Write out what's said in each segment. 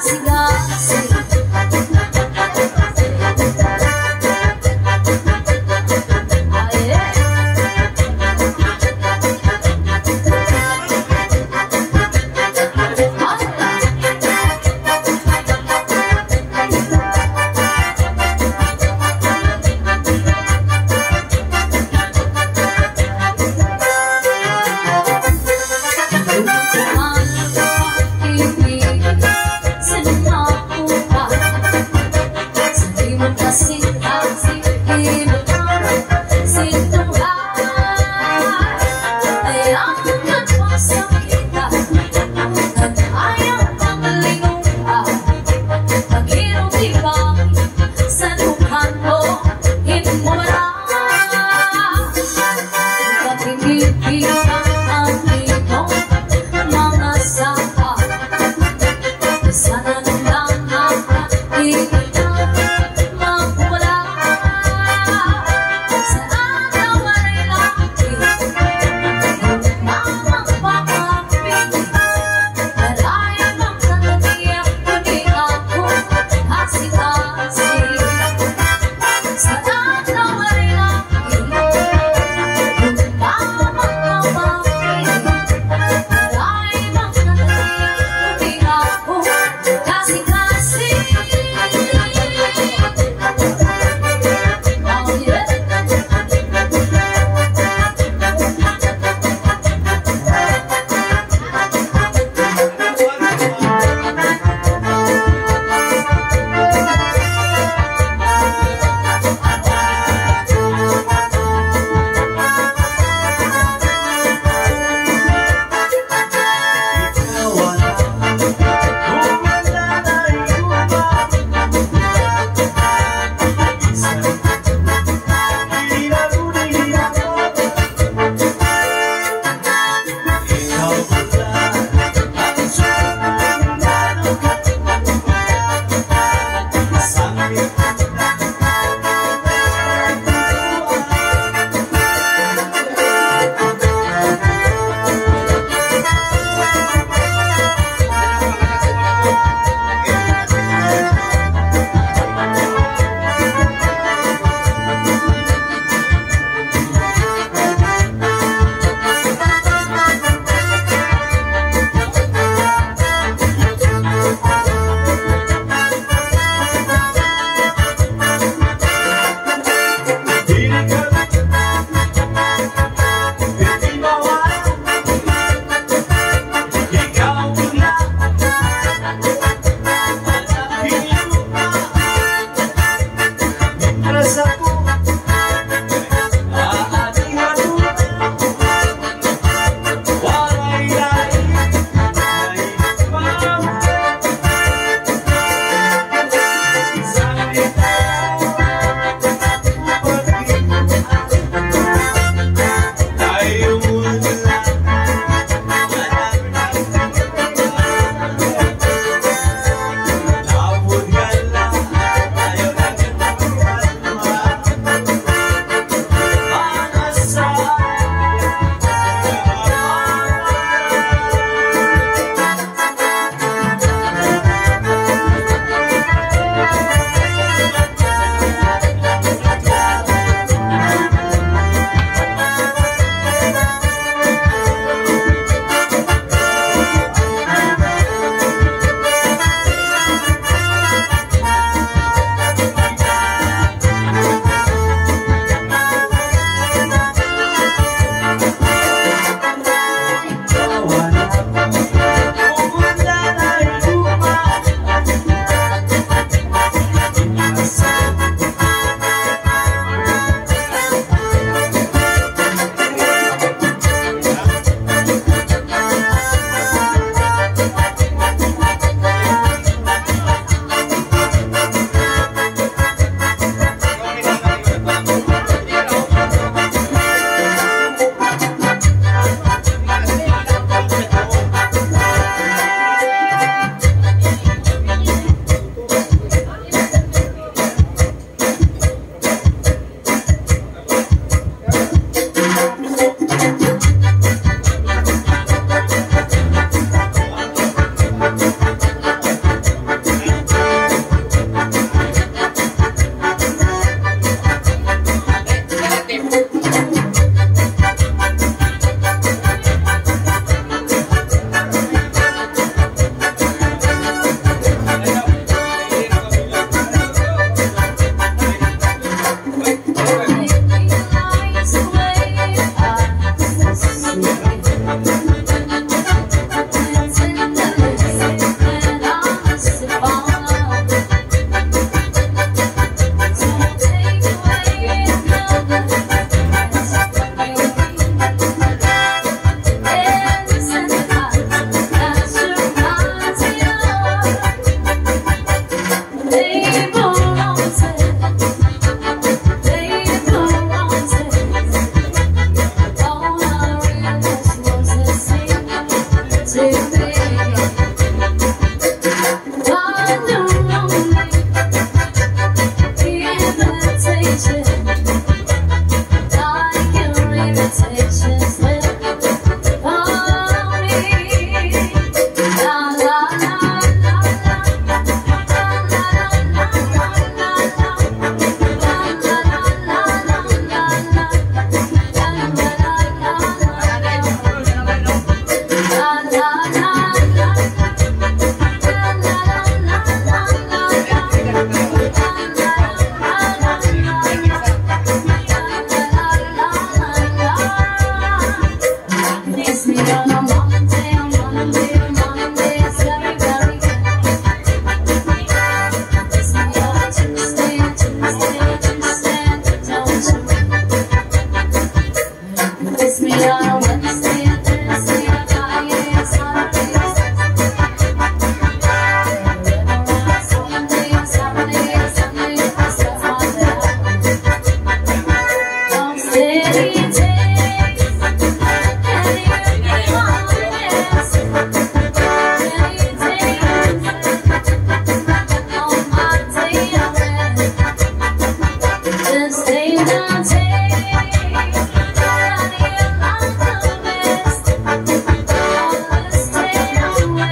Sana nung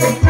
Bye.